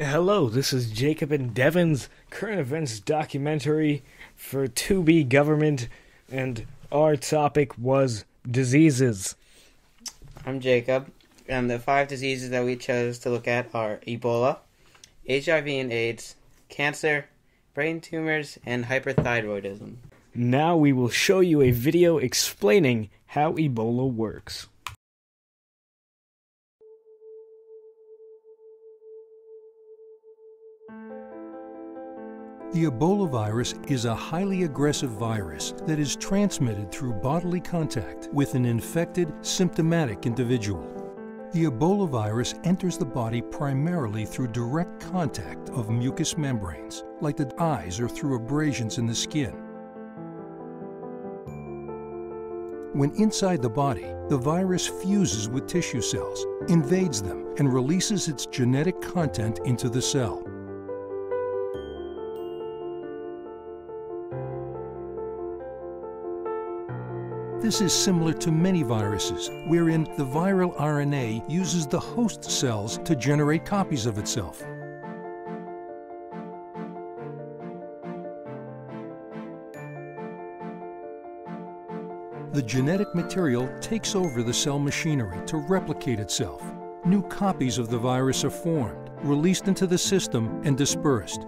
Hello, this is Jacob and Devin's current events documentary for 2B government, and our topic was diseases. I'm Jacob, and the five diseases that we chose to look at are Ebola, HIV and AIDS, cancer, brain tumors, and hyperthyroidism. Now we will show you a video explaining how Ebola works. The Ebola virus is a highly aggressive virus that is transmitted through bodily contact with an infected, symptomatic individual. The Ebola virus enters the body primarily through direct contact of mucous membranes, like the eyes or through abrasions in the skin. When inside the body, the virus fuses with tissue cells, invades them, and releases its genetic content into the cell. This is similar to many viruses, wherein the viral RNA uses the host cells to generate copies of itself. The genetic material takes over the cell machinery to replicate itself. New copies of the virus are formed, released into the system, and dispersed.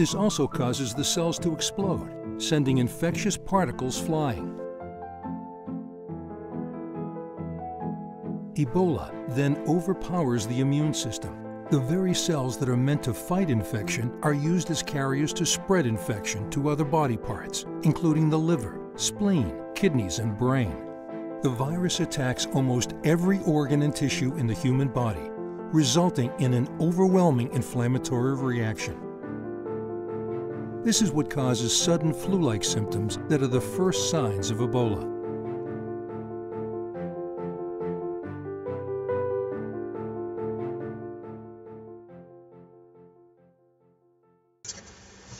This also causes the cells to explode, sending infectious particles flying. Ebola then overpowers the immune system. The very cells that are meant to fight infection are used as carriers to spread infection to other body parts, including the liver, spleen, kidneys, and brain. The virus attacks almost every organ and tissue in the human body, resulting in an overwhelming inflammatory reaction. This is what causes sudden flu-like symptoms that are the first signs of Ebola.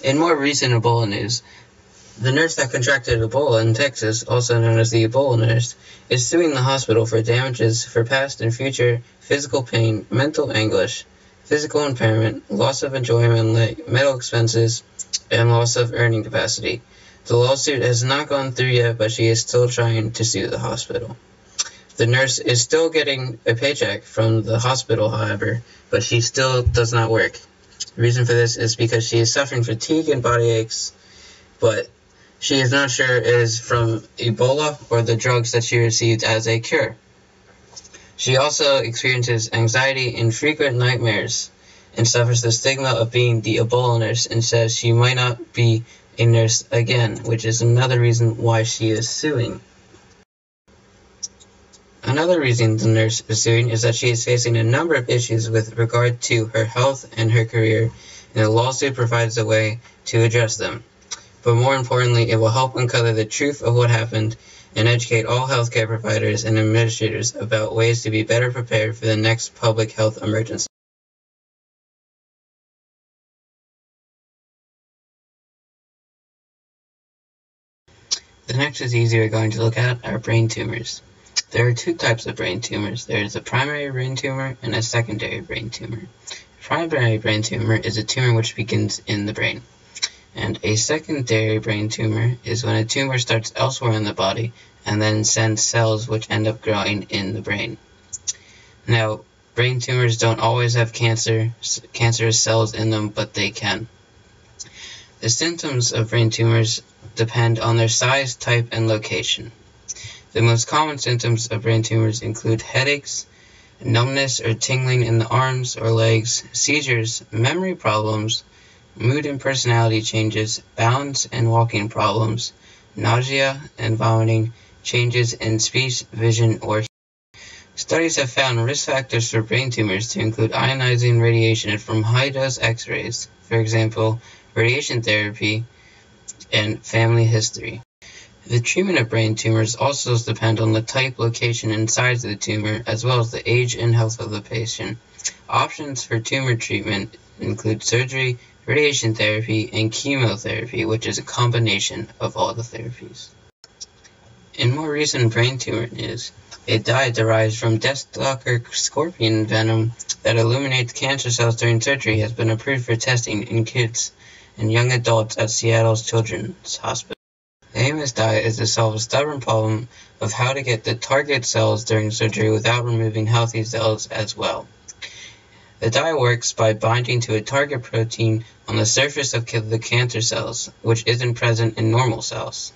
In more recent Ebola news, the nurse that contracted Ebola in Texas, also known as the Ebola nurse, is suing the hospital for damages for past and future physical pain, mental anguish, physical impairment, loss of enjoyment, medical expenses, and loss of earning capacity. The lawsuit has not gone through yet, but she is still trying to sue the hospital. The nurse is still getting a paycheck from the hospital, however, but she still does not work. The reason for this is because she is suffering fatigue and body aches, but she is not sure it is from Ebola or the drugs that she received as a cure. She also experiences anxiety and frequent nightmares and suffers the stigma of being the Ebola nurse and says she might not be a nurse again, which is another reason why she is suing. Another reason the nurse is suing is that she is facing a number of issues with regard to her health and her career, and the lawsuit provides a way to address them. But more importantly, it will help uncover the truth of what happened and educate all healthcare providers and administrators about ways to be better prepared for the next public health emergency. The next disease we are going to look at are brain tumors. There are two types of brain tumors. There is a primary brain tumor and a secondary brain tumor. Primary brain tumor is a tumor which begins in the brain. And a secondary brain tumor is when a tumor starts elsewhere in the body and then sends cells which end up growing in the brain. Now, brain tumors don't always have cancer, cancerous cells in them, but they can. The symptoms of brain tumors depend on their size, type, and location. The most common symptoms of brain tumors include headaches, numbness or tingling in the arms or legs, seizures, memory problems, mood and personality changes, balance and walking problems, nausea and vomiting, changes in speech, vision, or Studies have found risk factors for brain tumors to include ionizing radiation from high-dose X-rays, for example, radiation therapy, and family history. The treatment of brain tumors also depends on the type, location, and size of the tumor, as well as the age and health of the patient. Options for tumor treatment include surgery, radiation therapy, and chemotherapy, which is a combination of all the therapies. In more recent brain tumor news, a dye derived from Deathstalker scorpion venom that illuminates cancer cells during surgery has been approved for testing in kids and young adults at Seattle's Children's Hospital. The aim dye is to solve a stubborn problem of how to get the target cells during surgery without removing healthy cells as well. The dye works by binding to a target protein on the surface of the cancer cells, which isn't present in normal cells.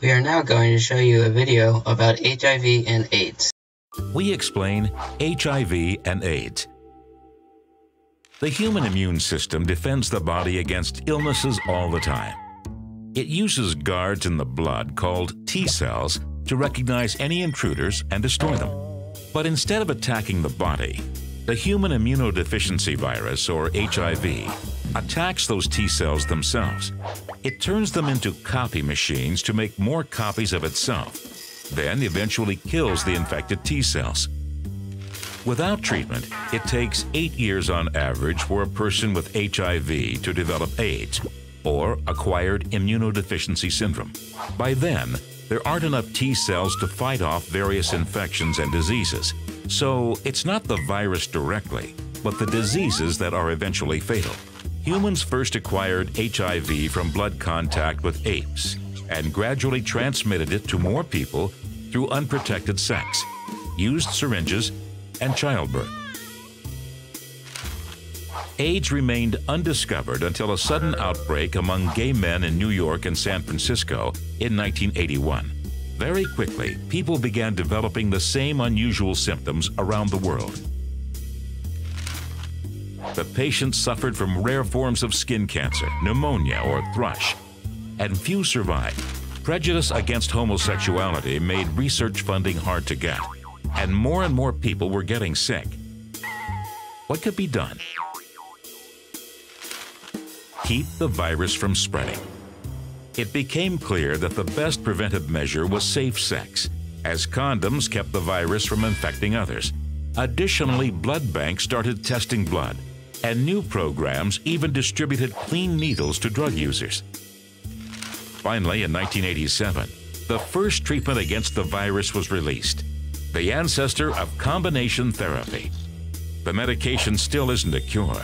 We are now going to show you a video about HIV and AIDS. We explain HIV and AIDS. The human immune system defends the body against illnesses all the time. It uses guards in the blood called T cells to recognize any intruders and destroy them. But instead of attacking the body, the human immunodeficiency virus, or HIV, attacks those T cells themselves. It turns them into copy machines to make more copies of itself, then eventually kills the infected T cells. Without treatment, it takes eight years on average for a person with HIV to develop AIDS, or acquired immunodeficiency syndrome. By then, there aren't enough T cells to fight off various infections and diseases. So it's not the virus directly, but the diseases that are eventually fatal. Humans first acquired HIV from blood contact with apes and gradually transmitted it to more people through unprotected sex, used syringes, and childbirth. AIDS remained undiscovered until a sudden outbreak among gay men in New York and San Francisco in 1981. Very quickly, people began developing the same unusual symptoms around the world. The patients suffered from rare forms of skin cancer, pneumonia, or thrush, and few survived. Prejudice against homosexuality made research funding hard to get, and more and more people were getting sick. What could be done? Keep the virus from spreading. It became clear that the best preventive measure was safe sex, as condoms kept the virus from infecting others. Additionally, blood banks started testing blood, and new programs even distributed clean needles to drug users. Finally, in 1987, the first treatment against the virus was released, the ancestor of combination therapy. The medication still isn't a cure,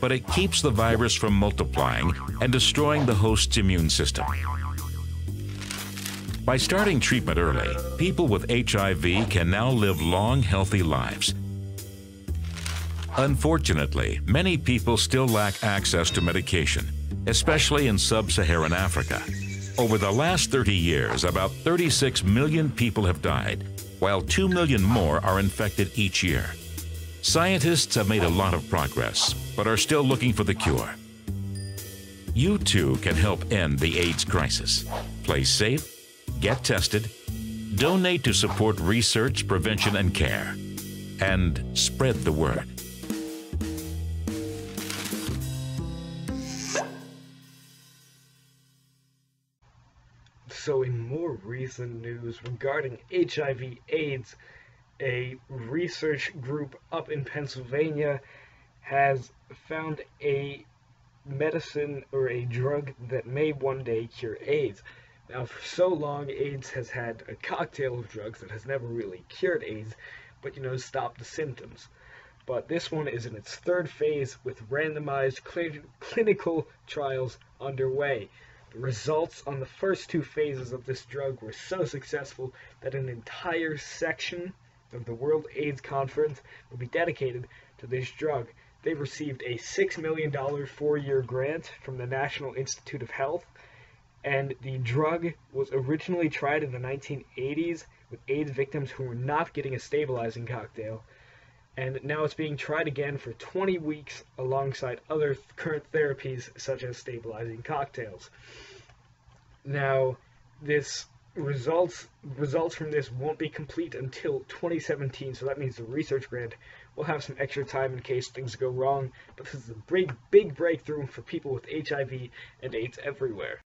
but it keeps the virus from multiplying and destroying the host's immune system. By starting treatment early, people with HIV can now live long, healthy lives. Unfortunately, many people still lack access to medication, especially in sub-Saharan Africa. Over the last 30 years, about 36 million people have died, while 2 million more are infected each year. Scientists have made a lot of progress, but are still looking for the cure. You too can help end the AIDS crisis. Play safe, get tested, donate to support research, prevention, and care, and spread the word. So, in more recent news regarding HIV AIDS, a research group up in Pennsylvania has found a medicine or a drug that may one day cure AIDS. Now, for so long, AIDS has had a cocktail of drugs that has never really cured AIDS, but you know, stopped the symptoms. But this one is in its third phase with randomized cl- clinical trials underway. The results on the first two phases of this drug were so successful that an entire section of the World AIDS Conference will be dedicated to this drug. They received a $6 million four year grant from the National Institute of Health, and the drug was originally tried in the 1980s with AIDS victims who were not getting a stabilizing cocktail. And now it's being tried again for 20 weeks alongside other current therapies such as stabilizing cocktails. Now, this results results from this won't be complete until 2017 so that means the research grant will have some extra time in case things go wrong. But this is a big big breakthrough for people with hiv and aids everywhere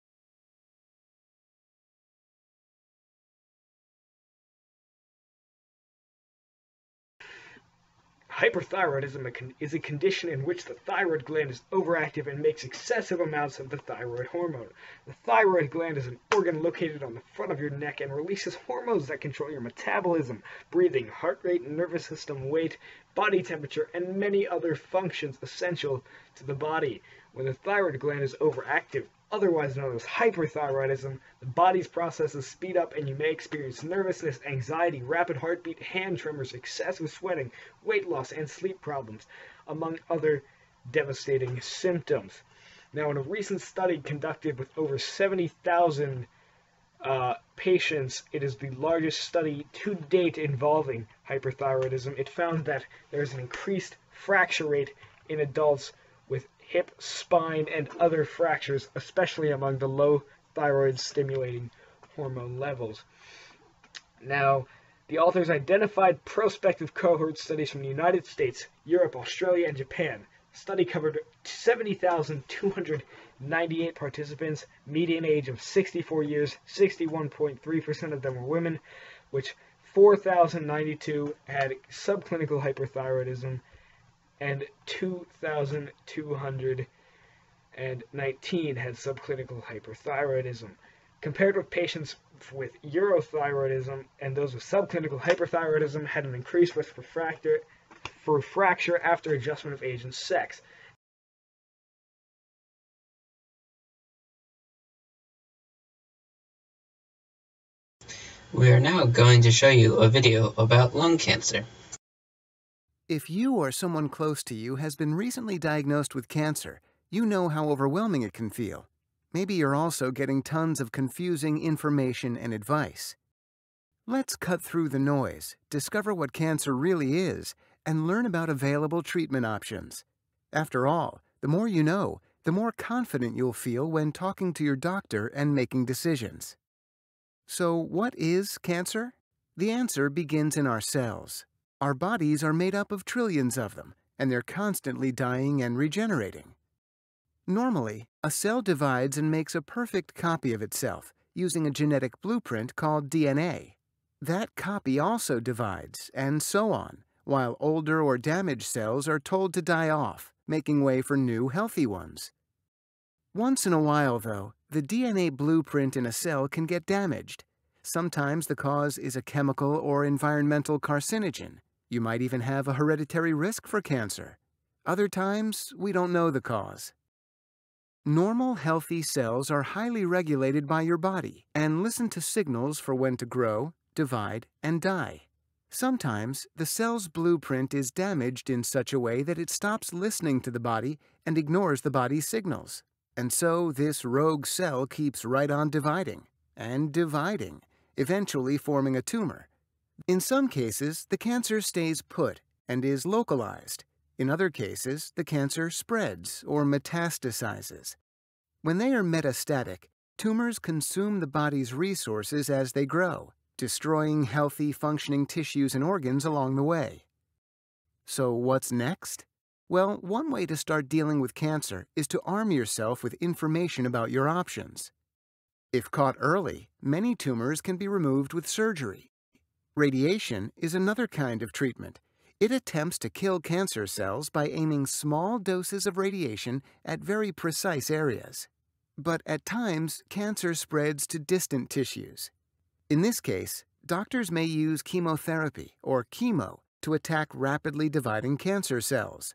Hyperthyroidism is a condition in which the thyroid gland is overactive and makes excessive amounts of the thyroid hormone. The thyroid gland is an organ located on the front of your neck and releases hormones that control your metabolism, breathing, heart rate, nervous system, weight, body temperature, and many other functions essential to the body. When the thyroid gland is overactive, otherwise known as hyperthyroidism, the body's processes speed up and you may experience nervousness, anxiety, rapid heartbeat, hand tremors, excessive sweating, weight loss, and sleep problems, among other devastating symptoms. Now, in a recent study conducted with over 70,000 uh, patients, it is the largest study to date involving hyperthyroidism. It found that there is an increased fracture rate in adults hip, spine, and other fractures, especially among the low thyroid stimulating hormone levels. Now, the authors identified prospective cohort studies from the United States, Europe, Australia, and Japan. The study covered 70,298 participants, median age of 64 years, 61.3% of them were women, which 4,092 had subclinical hyperthyroidism, and 2,219 had subclinical hyperthyroidism. Compared with patients with eurothyroidism and those with subclinical hyperthyroidism had an increased risk for fracture after adjustment of age and sex. We are now going to show you a video about lung cancer. If you or someone close to you has been recently diagnosed with cancer, you know how overwhelming it can feel. Maybe you're also getting tons of confusing information and advice. Let's cut through the noise, discover what cancer really is, and learn about available treatment options. After all, the more you know, the more confident you'll feel when talking to your doctor and making decisions. So, what is cancer? The answer begins in our cells. Our bodies are made up of trillions of them, and they're constantly dying and regenerating. Normally, a cell divides and makes a perfect copy of itself using a genetic blueprint called DNA. That copy also divides, and so on, while older or damaged cells are told to die off, making way for new, healthy ones. Once in a while, though, the DNA blueprint in a cell can get damaged. Sometimes the cause is a chemical or environmental carcinogen, you might even have a hereditary risk for cancer. Other times, we don't know the cause. Normal, healthy cells are highly regulated by your body and listen to signals for when to grow, divide, and die. Sometimes, the cell's blueprint is damaged in such a way that it stops listening to the body and ignores the body's signals. And so, this rogue cell keeps right on dividing and dividing, eventually forming a tumor in some cases, the cancer stays put and is localized. In other cases, the cancer spreads or metastasizes. When they are metastatic, tumors consume the body's resources as they grow, destroying healthy, functioning tissues and organs along the way. So, what's next? Well, one way to start dealing with cancer is to arm yourself with information about your options. If caught early, many tumors can be removed with surgery. Radiation is another kind of treatment. It attempts to kill cancer cells by aiming small doses of radiation at very precise areas. But at times, cancer spreads to distant tissues. In this case, doctors may use chemotherapy, or chemo, to attack rapidly dividing cancer cells.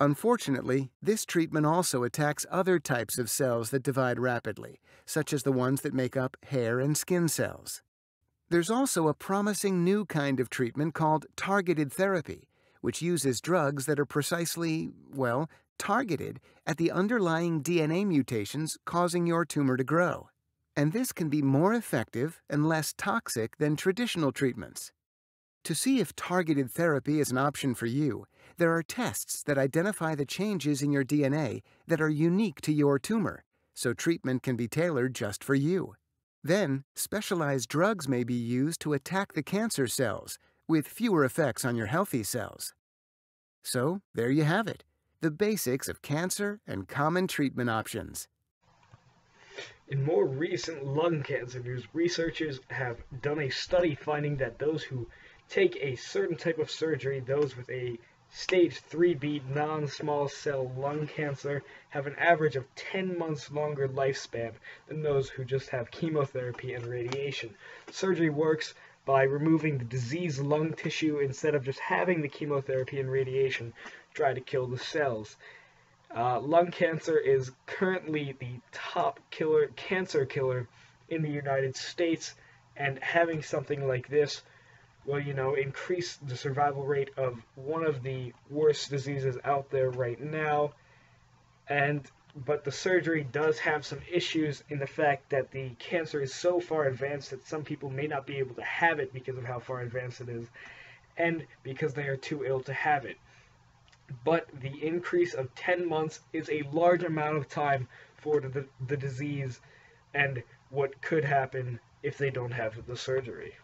Unfortunately, this treatment also attacks other types of cells that divide rapidly, such as the ones that make up hair and skin cells. There's also a promising new kind of treatment called targeted therapy, which uses drugs that are precisely, well, targeted at the underlying DNA mutations causing your tumor to grow. And this can be more effective and less toxic than traditional treatments. To see if targeted therapy is an option for you, there are tests that identify the changes in your DNA that are unique to your tumor, so treatment can be tailored just for you. Then, specialized drugs may be used to attack the cancer cells, with fewer effects on your healthy cells. So, there you have it the basics of cancer and common treatment options. In more recent lung cancer news, researchers have done a study finding that those who take a certain type of surgery, those with a stage 3B non small cell lung cancer have an average of 10 months longer lifespan than those who just have chemotherapy and radiation. Surgery works by removing the diseased lung tissue instead of just having the chemotherapy and radiation try to kill the cells. Uh, lung cancer is currently the top killer cancer killer in the United States, and having something like this will, you know, increase the survival rate of one of the worst diseases out there right now. And but the surgery does have some issues in the fact that the cancer is so far advanced that some people may not be able to have it because of how far advanced it is, and because they are too ill to have it. But the increase of 10 months is a large amount of time for the, the disease and what could happen if they don't have the surgery.